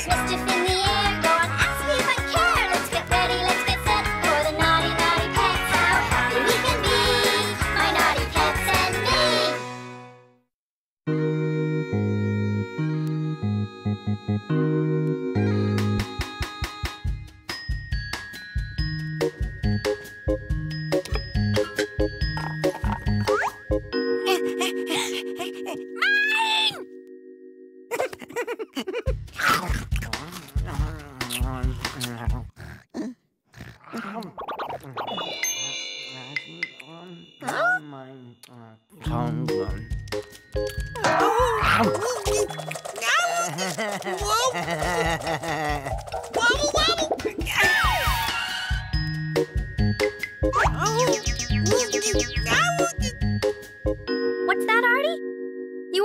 Mr. Finn. What's that, Artie? You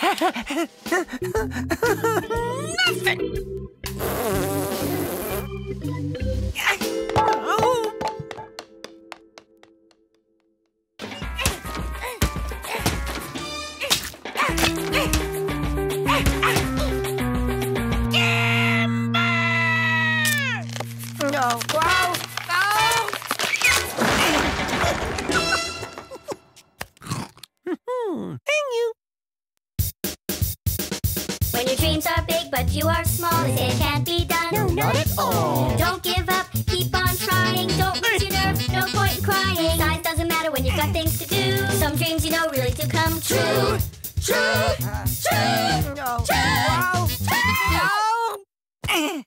too? When your dreams are big but you are small, they say it can't be done. No, not at all. Don't give up, keep on trying. Don't lose your nerve, no point in crying. Size doesn't matter when you've got things to do. Some dreams you know really do come true. True, true, True. no, wow, no!